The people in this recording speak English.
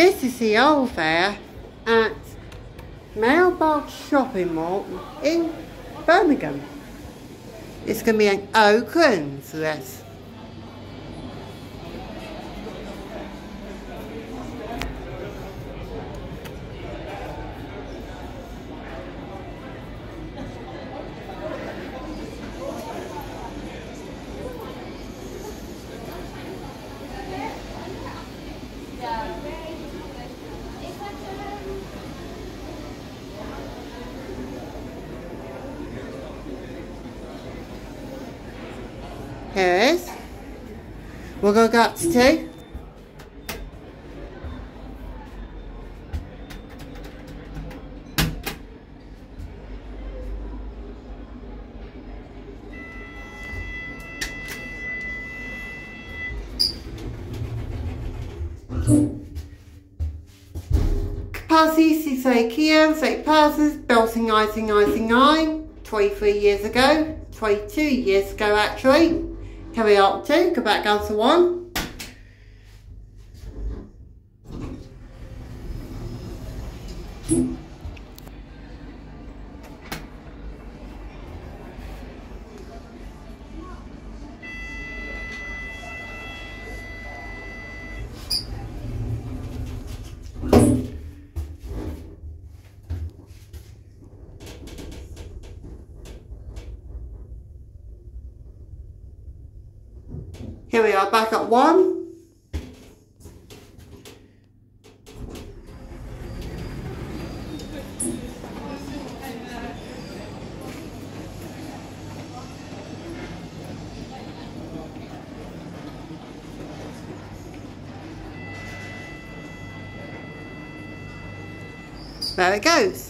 This is the old fair at Mailbox Shopping Mall in Birmingham. It's going to be an Oakland, so that's Here going go up to two. Capacity 68 kilos, 8 passes, belting icing icing 9, 23 years ago, 22 years ago actually. Carry out 2, go back down to 1. Here we are back at 1. There it goes.